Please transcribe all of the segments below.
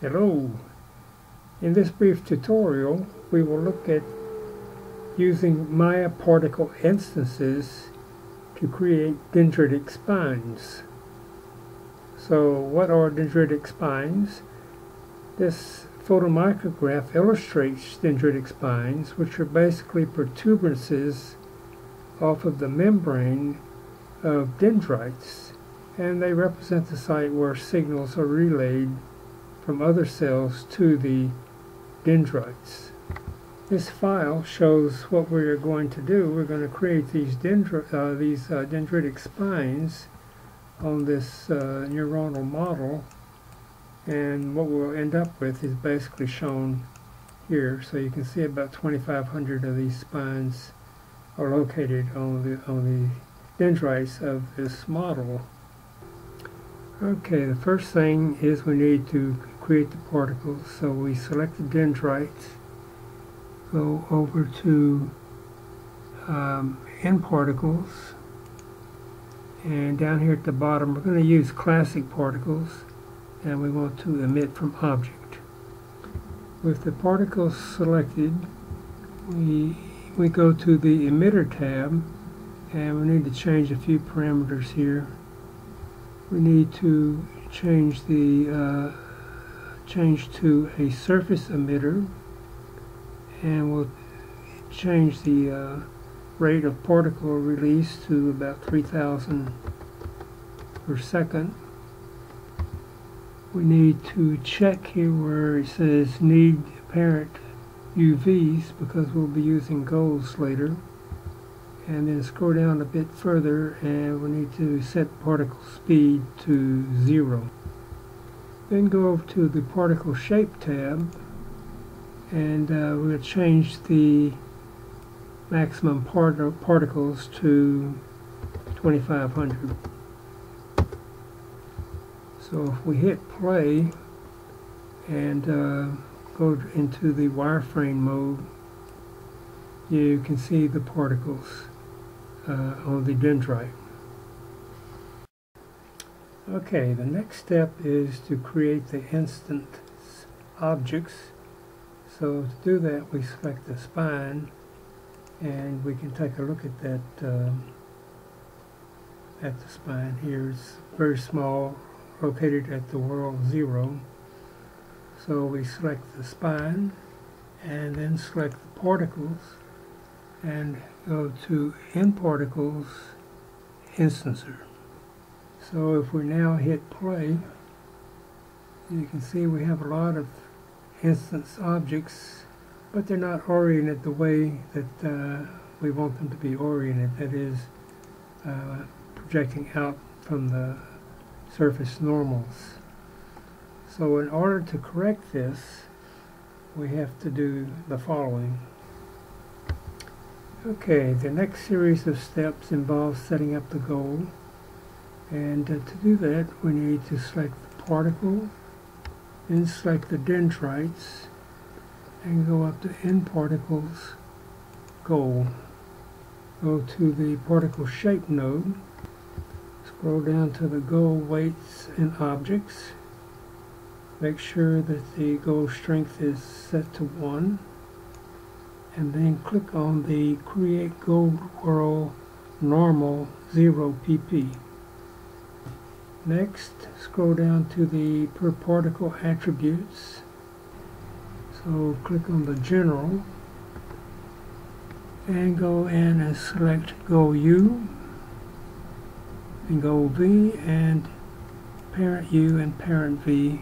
Hello. In this brief tutorial, we will look at using Maya particle instances to create dendritic spines. So what are dendritic spines? This photomicrograph illustrates dendritic spines, which are basically protuberances off of the membrane of dendrites, and they represent the site where signals are relayed from other cells to the dendrites. This file shows what we're going to do. We're going to create these, uh, these uh, dendritic spines on this uh, neuronal model and what we'll end up with is basically shown here. So you can see about 2,500 of these spines are located on the, on the dendrites of this model. Okay, the first thing is we need to create the particles. So we select the dendrites, go over to um, N particles, and down here at the bottom we're going to use classic particles and we want to emit from object. With the particles selected, we, we go to the emitter tab and we need to change a few parameters here. We need to change the uh, change to a surface emitter and we'll change the uh, rate of particle release to about 3000 per second. We need to check here where it says need parent UVs because we'll be using goals later and then scroll down a bit further and we need to set particle speed to zero then go over to the particle shape tab and uh, we'll change the maximum part particles to 2500 so if we hit play and uh, go into the wireframe mode, you can see the particles uh, on the dendrite. Okay, the next step is to create the instant objects. So to do that, we select the spine, and we can take a look at that um, at the spine here. It's very small, located at the world zero. So we select the spine and then select the particles and go to N particles instancer. So if we now hit play, you can see we have a lot of instance objects, but they're not oriented the way that uh, we want them to be oriented, that is, uh, projecting out from the surface normals. So in order to correct this, we have to do the following. Okay, the next series of steps involves setting up the goal. And uh, to do that, we need to select the particle, then select the dendrites, and go up to N particles, goal. Go to the particle shape node, Scroll down to the goal weights and objects. Make sure that the goal strength is set to 1. And then click on the Create Goal World Normal 0 pp. Next, scroll down to the per particle attributes. So click on the General and go in and select goal U and goal V and parent U and parent V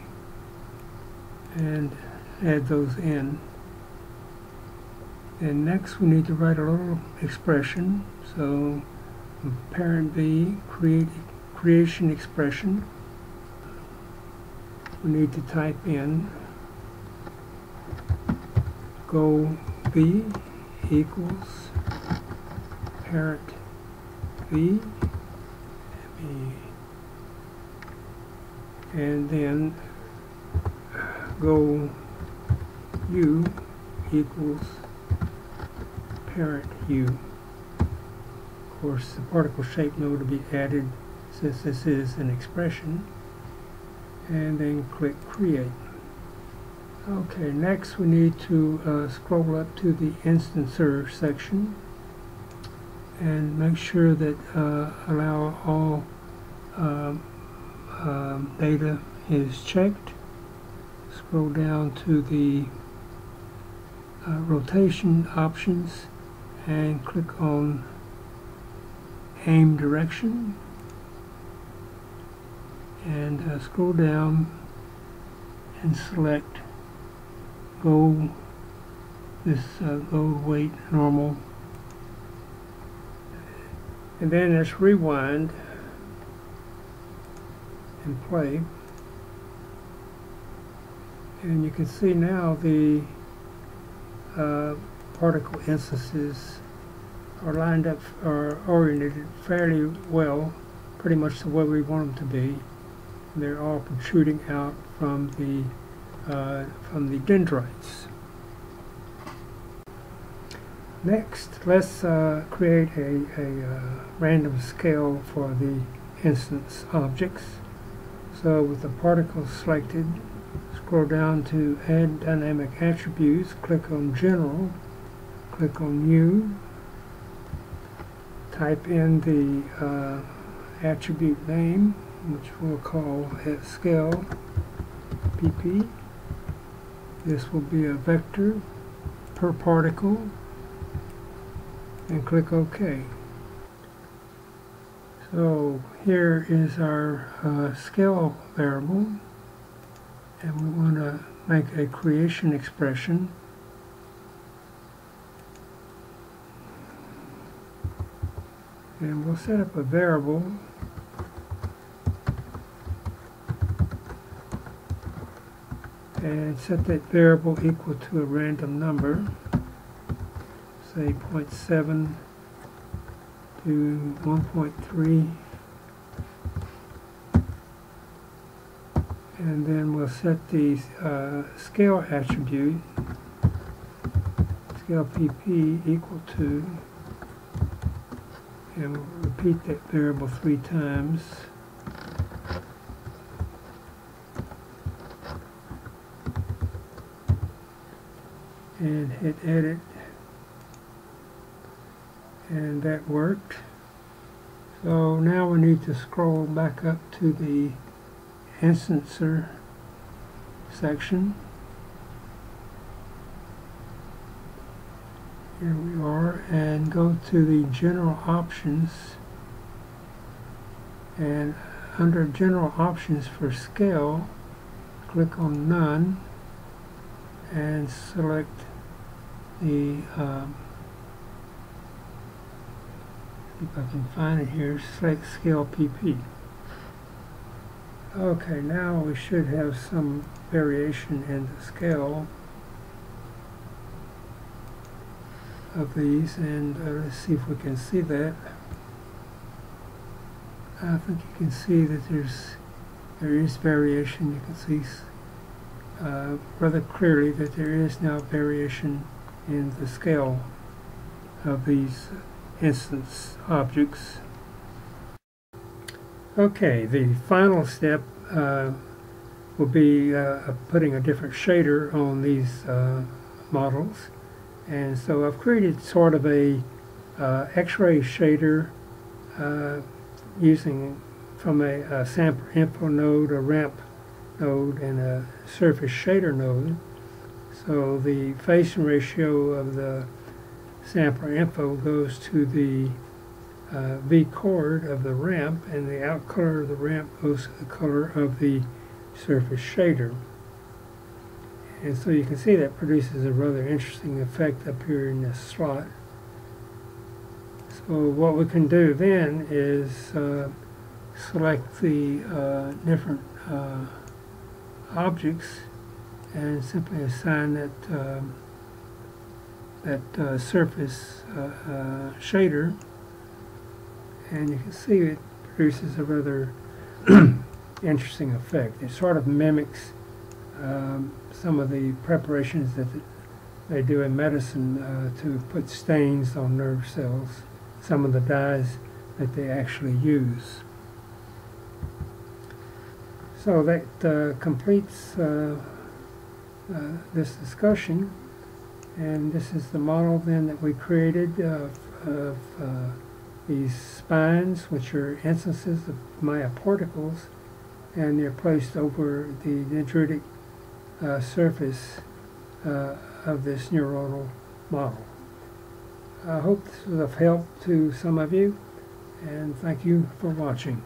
and add those in. And next we need to write a little expression. So parent V, create creation expression. We need to type in goal V equals parent V and then goal u equals parent u. Of course, the particle shape node will be added since this is an expression. And then click Create. Okay, next we need to uh, scroll up to the instancer section and make sure that uh, allow all um, um, data is checked. Scroll down to the uh, rotation options and click on aim direction and uh, scroll down and select go this uh, goal weight normal. And then let's rewind and play. And you can see now the uh, particle instances are lined up or oriented fairly well pretty much the way we want them to be they're all protruding out from the uh, from the dendrites. Next, let's uh, create a, a uh, random scale for the instance objects. So with the particles selected, scroll down to Add Dynamic Attributes, click on General, click on New, type in the uh, attribute name, which we'll call at scale pp. This will be a vector per particle and click OK. So here is our uh, scale variable and we want to make a creation expression and we'll set up a variable and set that variable equal to a random number, say 0.7 to 1.3 and then we'll set the uh, scale attribute scale pp equal to and we'll repeat that variable three times and hit edit. And that worked. So now we need to scroll back up to the instancer section. Here we are and go to the general options. And under general options for scale click on none and select the um, if I can find it here select scale PP okay now we should have some variation in the scale of these and uh, let's see if we can see that. I think you can see that there's there is variation. You can see uh, rather clearly that there is now variation in the scale of these instance objects. Okay, the final step uh, will be uh, putting a different shader on these uh, models. And so I've created sort of a uh, X-ray shader uh, using from a, a sampler info node, a ramp node, and a surface shader node. So the facing ratio of the sampler info goes to the uh, V coord of the ramp and the out color of the ramp goes to the color of the surface shader. And so you can see that produces a rather interesting effect up here in this slot. So what we can do then is uh, select the uh, different uh, objects and simply assign that um, that uh, surface uh, uh, shader and you can see it produces a rather interesting effect. It sort of mimics um, some of the preparations that they do in medicine uh, to put stains on nerve cells, some of the dyes that they actually use. So that uh, completes uh, uh, this discussion. And this is the model then that we created of, of uh, these spines, which are instances of Maya particles, and they're placed over the dendritic uh, surface uh, of this neuronal model. I hope this was of help to some of you, and thank you for watching.